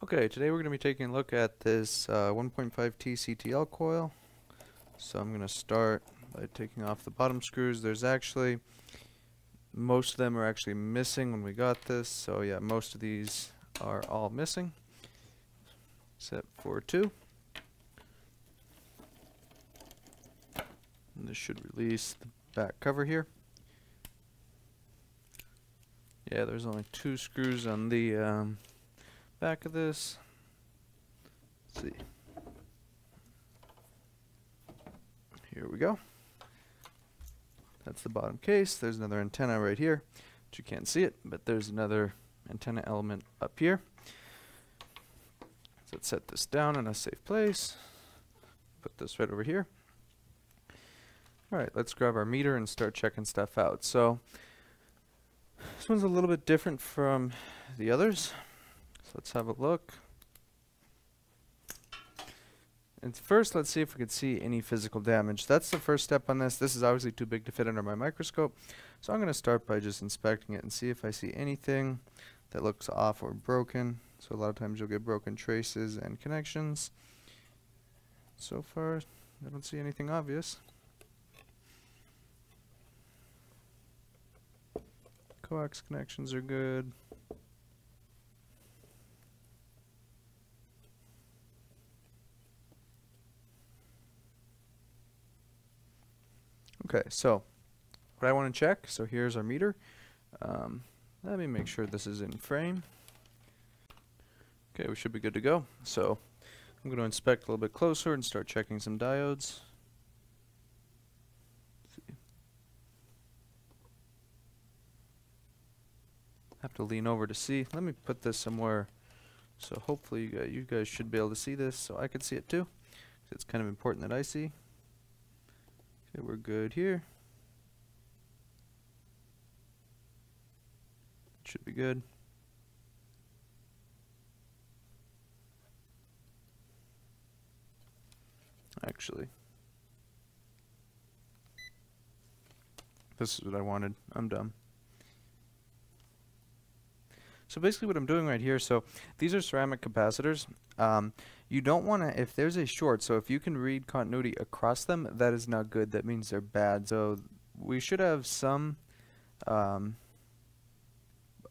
Okay, today we're going to be taking a look at this uh, 1.5T CTL coil. So I'm going to start by taking off the bottom screws. There's actually, most of them are actually missing when we got this. So yeah, most of these are all missing, except for two. And this should release the back cover here. Yeah, there's only two screws on the um, back of this. Let's see. Here we go. That's the bottom case. There's another antenna right here. But you can't see it, but there's another antenna element up here. So let's set this down in a safe place. Put this right over here. Alright, let's grab our meter and start checking stuff out. So, this one's a little bit different from the others. So let's have a look. And first, let's see if we can see any physical damage. That's the first step on this. This is obviously too big to fit under my microscope. So I'm going to start by just inspecting it and see if I see anything that looks off or broken. So a lot of times you'll get broken traces and connections. So far, I don't see anything obvious. Coax connections are good. Okay, so what I want to check, so here's our meter. Um, let me make sure this is in frame. Okay, we should be good to go. So I'm going to inspect a little bit closer and start checking some diodes. have to lean over to see. Let me put this somewhere so hopefully you guys, you guys should be able to see this so I can see it too. It's kind of important that I see. Okay, we're good here. Should be good. Actually. This is what I wanted. I'm dumb. So basically what I'm doing right here, so these are ceramic capacitors. Um, you don't want to, if there's a short, so if you can read continuity across them, that is not good. That means they're bad. So we should have some um,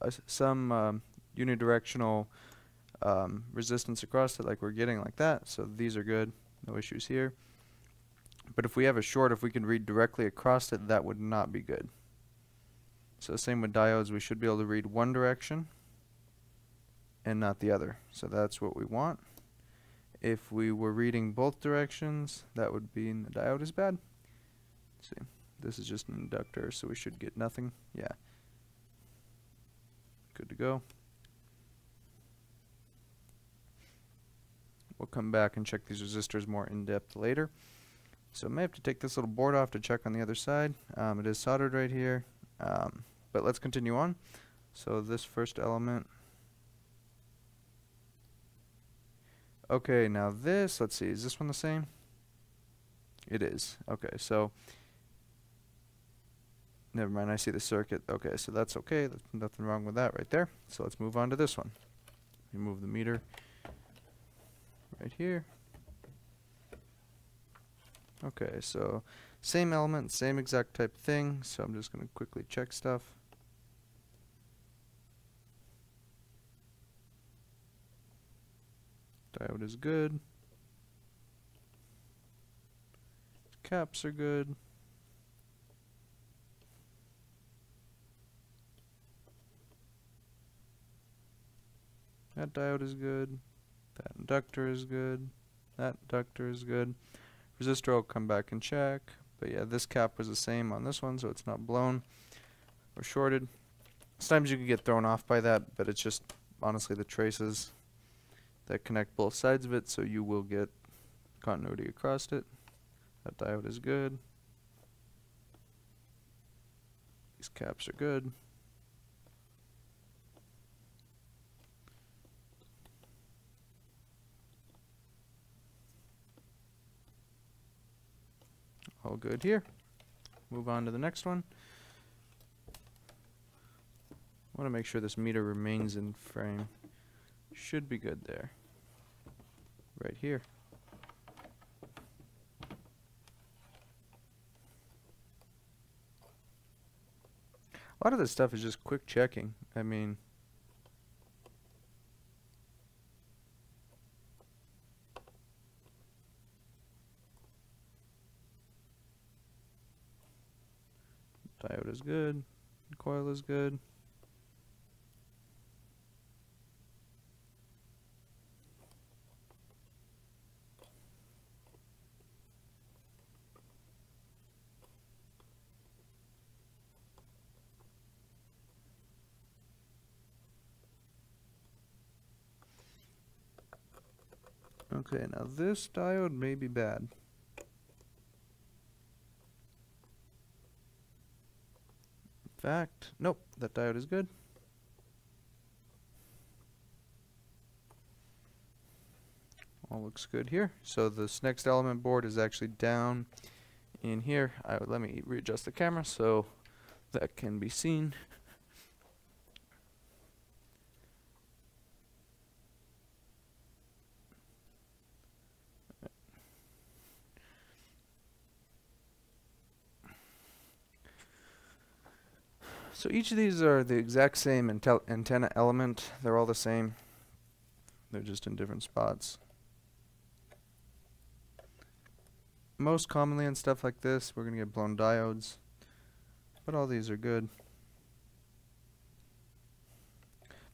uh, some um, unidirectional um, resistance across it like we're getting like that. So these are good. No issues here. But if we have a short, if we can read directly across it, that would not be good. So same with diodes, we should be able to read one direction and not the other. So that's what we want. If we were reading both directions, that would mean the diode is bad. Let's see, this is just an inductor, so we should get nothing. Yeah. Good to go. We'll come back and check these resistors more in depth later. So I may have to take this little board off to check on the other side. Um, it is soldered right here. Um, but let's continue on. So this first element Okay, now this, let's see, is this one the same? It is. Okay, so never mind, I see the circuit. Okay, so that's okay. There's nothing wrong with that right there. So let's move on to this one. Remove the meter right here. Okay, so same element, same exact type thing. So I'm just going to quickly check stuff. Diode is good. Caps are good. That diode is good. That inductor is good. That inductor is good. Resistor will come back and check. But yeah, this cap was the same on this one, so it's not blown or shorted. Sometimes you can get thrown off by that, but it's just honestly the traces that connect both sides of it so you will get continuity across it. That diode is good. These caps are good. All good here. Move on to the next one. I want to make sure this meter remains in frame. Should be good there. Right here. A lot of this stuff is just quick checking. I mean, diode is good, coil is good. Okay, now this diode may be bad. In fact, nope, that diode is good. All looks good here. So this next element board is actually down in here. I, let me readjust the camera so that can be seen. So each of these are the exact same antenna element. They're all the same. They're just in different spots. Most commonly on stuff like this, we're going to get blown diodes. But all these are good.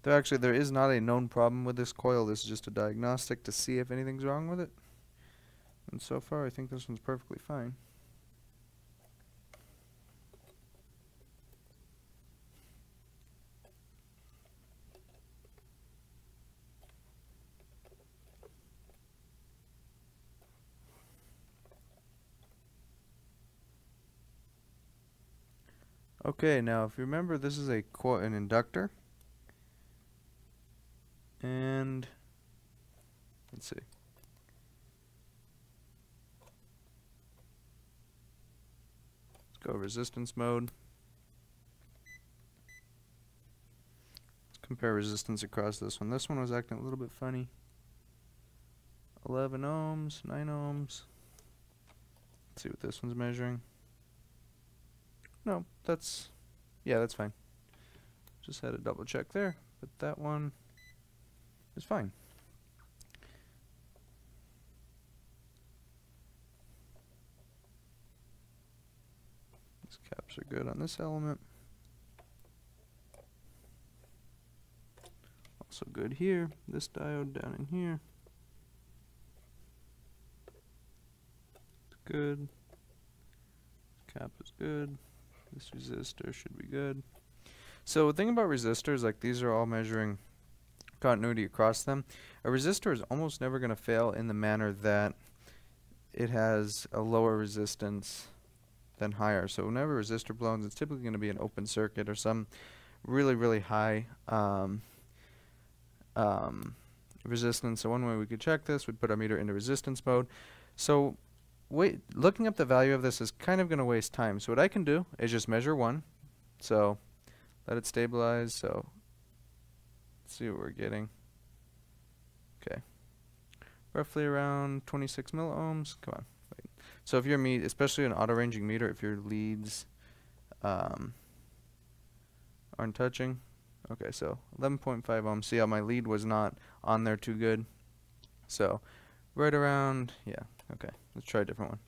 Though actually there is not a known problem with this coil. This is just a diagnostic to see if anything's wrong with it. And so far I think this one's perfectly fine. Okay, now if you remember, this is a quote an inductor. And let's see. Let's go resistance mode. Let's compare resistance across this one. This one was acting a little bit funny. 11 ohms, 9 ohms. Let's see what this one's measuring. No, that's, yeah, that's fine. Just had a double check there, but that one is fine. These caps are good on this element. Also good here, this diode down in here. It's good. Cap is good. This resistor should be good. So the thing about resistors, like these are all measuring continuity across them. A resistor is almost never going to fail in the manner that it has a lower resistance than higher. So whenever a resistor blows, it's typically going to be an open circuit or some really, really high um, um, resistance. So one way we could check this, we'd put our meter into resistance mode. So wait, looking up the value of this is kind of going to waste time. So what I can do is just measure one. So let it stabilize. So let's see what we're getting. Okay. Roughly around 26 milliohms. Come on. Wait. So if your meet, especially an auto ranging meter, if your leads um, aren't touching. Okay, so 11.5 ohms. See how my lead was not on there too good. So right around, yeah, Okay, let's try a different one.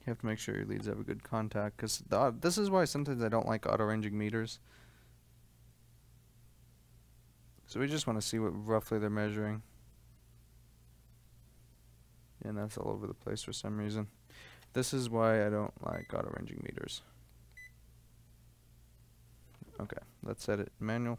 You have to make sure your leads have a good contact, because this is why sometimes I don't like auto-ranging meters. So we just want to see what roughly they're measuring. And that's all over the place for some reason. This is why I don't like auto-ranging meters. Okay, let's set it manual.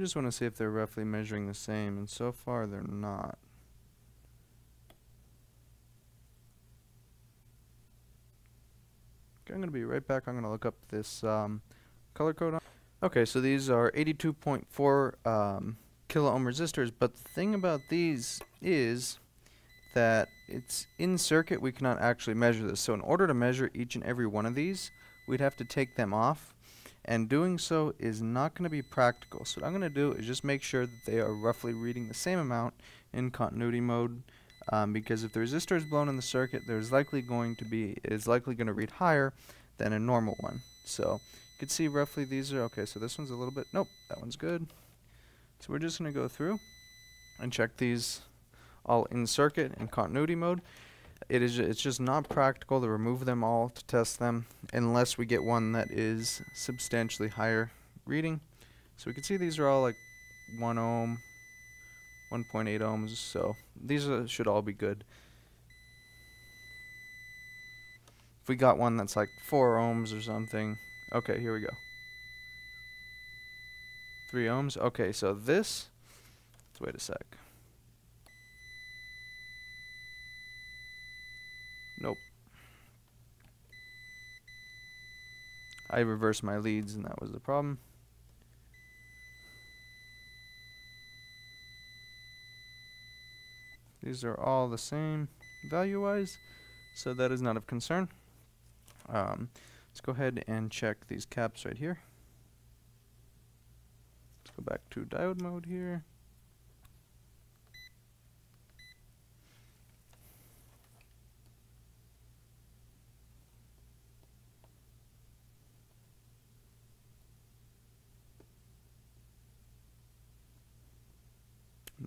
I just want to see if they're roughly measuring the same, and so far they're not. Okay, I'm going to be right back. I'm going to look up this um, color code. On. Okay, so these are 82.4 um, kilo ohm resistors, but the thing about these is that it's in circuit, we cannot actually measure this. So in order to measure each and every one of these, we'd have to take them off, and doing so is not going to be practical. So what I'm going to do is just make sure that they are roughly reading the same amount in continuity mode, um, because if the resistor is blown in the circuit, there's likely going to be, is likely going to read higher than a normal one. So you can see roughly these are, okay, so this one's a little bit, nope, that one's good. So we're just going to go through and check these all in circuit in continuity mode. It is it's just not practical to remove them all to test them unless we get one that is substantially higher reading. So we can see these are all like 1 ohm, 1.8 ohms, so these are, should all be good. If we got one that's like 4 ohms or something, okay, here we go. 3 ohms, okay, so this, let's wait a sec. Nope. I reversed my leads and that was the problem. These are all the same value-wise, so that is not of concern. Um, let's go ahead and check these caps right here. Let's go back to diode mode here.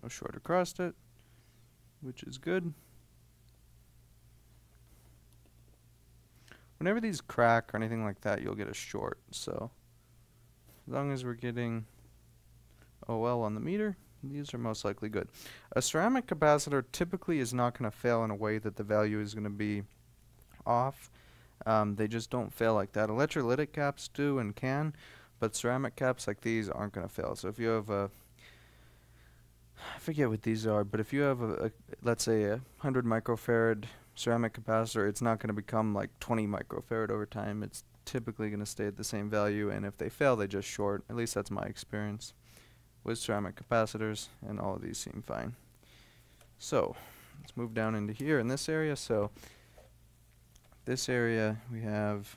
No short across it, which is good. Whenever these crack or anything like that, you'll get a short. So as long as we're getting OL on the meter, these are most likely good. A ceramic capacitor typically is not going to fail in a way that the value is going to be off. Um, they just don't fail like that. Electrolytic caps do and can, but ceramic caps like these aren't going to fail. So if you have a I forget what these are, but if you have a, a let's say a 100 microfarad ceramic capacitor, it's not going to become like 20 microfarad over time. It's typically going to stay at the same value, and if they fail, they just short. At least that's my experience with ceramic capacitors, and all of these seem fine. So, let's move down into here in this area. So, this area we have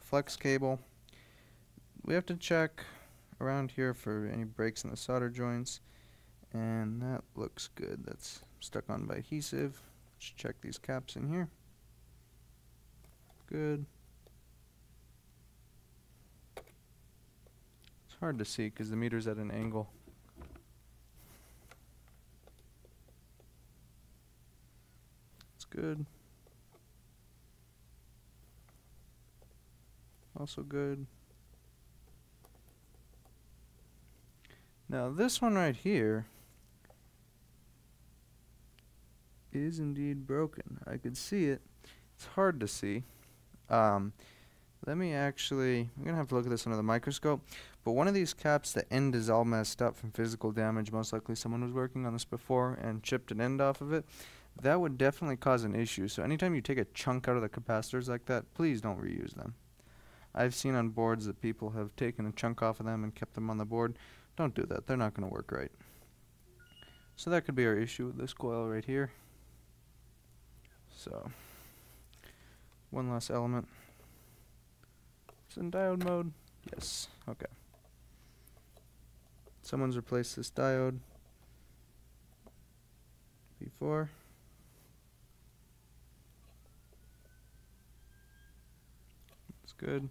flex cable. We have to check around here for any breaks in the solder joints. And that looks good. That's stuck on by adhesive. Let's check these caps in here. Good. It's hard to see because the meter's at an angle. It's good. Also good Now this one right here is indeed broken. I could see it. It's hard to see. Um, let me actually, I'm going to have to look at this under the microscope. But one of these caps, the end is all messed up from physical damage. Most likely someone was working on this before and chipped an end off of it. That would definitely cause an issue. So anytime you take a chunk out of the capacitors like that, please don't reuse them. I've seen on boards that people have taken a chunk off of them and kept them on the board. Don't do that. They're not going to work right. So that could be our issue with this coil right here. So, one less element. It's in diode mode. Yes. Okay. Someone's replaced this diode before. It's good.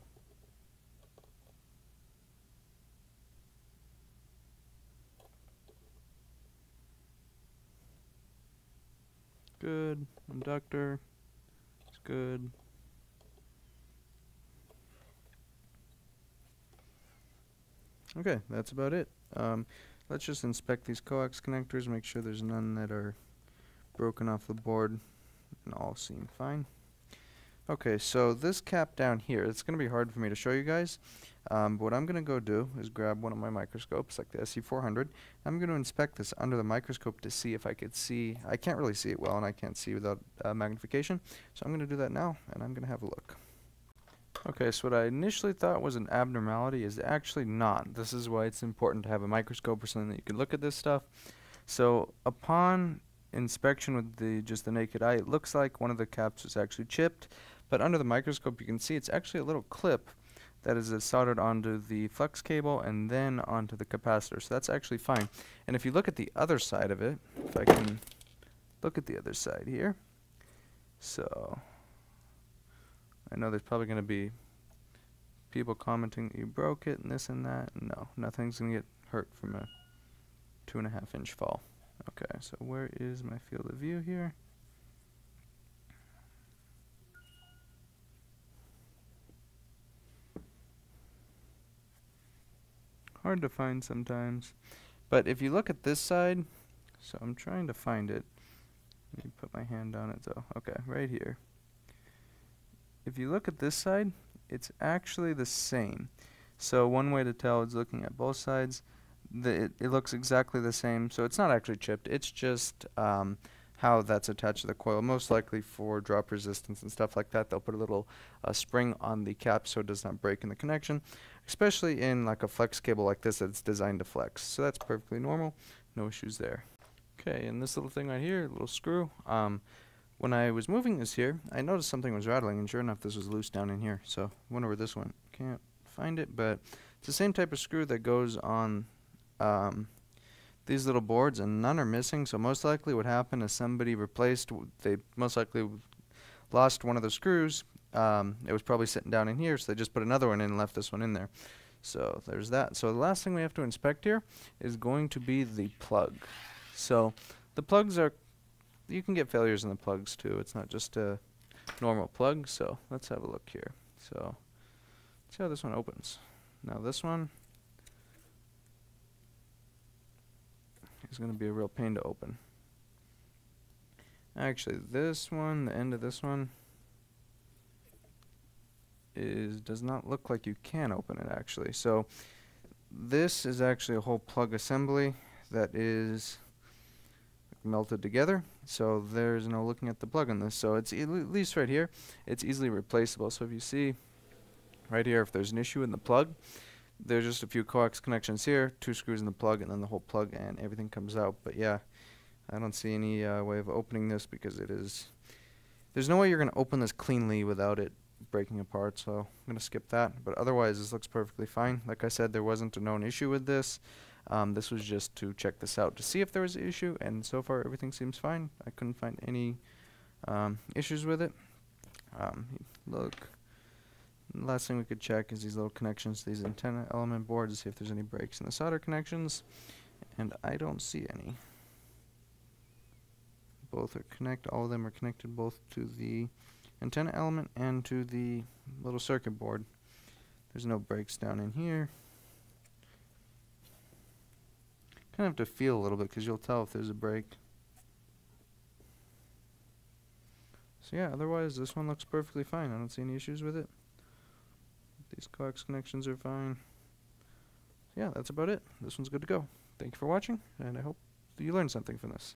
Good. Inductor, it's good. Okay, that's about it. Um, let's just inspect these coax connectors, make sure there's none that are broken off the board and all seem fine. Okay, so this cap down here, it's going to be hard for me to show you guys. Um, but what I'm going to go do is grab one of my microscopes, like the SE400. I'm going to inspect this under the microscope to see if I could see. I can't really see it well, and I can't see without uh, magnification. So I'm going to do that now, and I'm going to have a look. Okay, so what I initially thought was an abnormality is actually not. This is why it's important to have a microscope or something that you can look at this stuff. So upon inspection with the just the naked eye, it looks like one of the caps is actually chipped, but under the microscope you can see it's actually a little clip that is uh, soldered onto the flex cable and then onto the capacitor. So that's actually fine. And if you look at the other side of it, if I can look at the other side here. So I know there's probably going to be people commenting that you broke it and this and that. No, nothing's going to get hurt from a two and a half inch fall. Okay, so where is my field of view here? Hard to find sometimes. But if you look at this side, so I'm trying to find it. Let me put my hand on it though. Okay, right here. If you look at this side, it's actually the same. So one way to tell is looking at both sides. The, it, it looks exactly the same. So it's not actually chipped. It's just um, how that's attached to the coil. Most likely for drop resistance and stuff like that, they'll put a little uh, spring on the cap so it does not break in the connection, especially in like a flex cable like this that's designed to flex. So that's perfectly normal, no issues there. Okay, and this little thing right here, little screw, um, when I was moving this here, I noticed something was rattling, and sure enough, this was loose down in here. So, I wonder where this went. Can't find it, but it's the same type of screw that goes on um, these little boards and none are missing so most likely what happened is somebody replaced they most likely lost one of the screws. Um, it was probably sitting down in here so they just put another one in and left this one in there. So there's that. So the last thing we have to inspect here is going to be the plug. So the plugs are you can get failures in the plugs too. It's not just a normal plug so let's have a look here. So see how this one opens. Now this one is going to be a real pain to open. Actually, this one, the end of this one, is does not look like you can open it actually. So this is actually a whole plug assembly that is melted together. So there's no looking at the plug on this. So it's at least right here, it's easily replaceable. So if you see right here, if there's an issue in the plug, there's just a few coax connections here, two screws in the plug, and then the whole plug and everything comes out. But yeah, I don't see any uh, way of opening this because it is, there's no way you're going to open this cleanly without it breaking apart, so I'm going to skip that. But otherwise, this looks perfectly fine. Like I said, there wasn't a known issue with this. Um, this was just to check this out to see if there was an issue, and so far everything seems fine. I couldn't find any um, issues with it. Um, look, last thing we could check is these little connections to these antenna element boards to see if there's any breaks in the solder connections. And I don't see any. Both are connect, all of them are connected both to the antenna element and to the little circuit board. There's no breaks down in here. Kind of have to feel a little bit because you'll tell if there's a break. So yeah, otherwise this one looks perfectly fine. I don't see any issues with it. These coax connections are fine. Yeah, that's about it. This one's good to go. Thank you for watching, and I hope you learned something from this.